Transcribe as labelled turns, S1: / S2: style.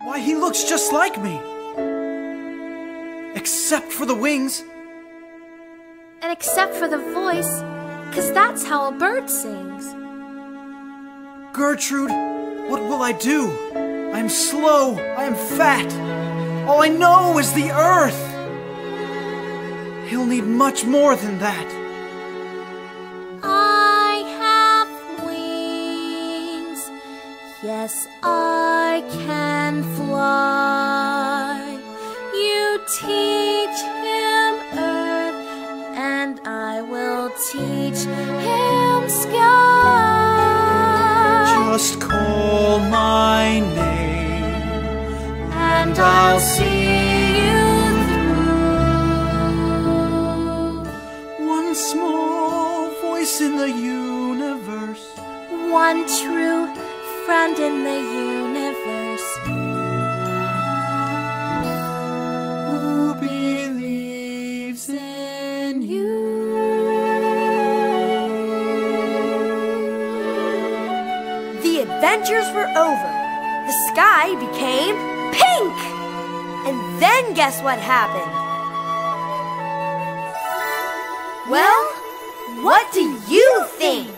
S1: Why, he looks just like me. Except for the wings.
S2: And except for the voice, because that's how a bird sings.
S1: Gertrude, what will I do? I am slow, I am fat. All I know is the earth. He'll need much more than that.
S2: Yes, I can fly. You teach him earth, and I will teach him sky.
S1: Just call my name.
S2: and I'll see you through.
S1: One small voice in the universe.
S2: One true friend in the universe.
S3: The adventures were over. The sky became pink. And then guess what happened? Well, what do you think?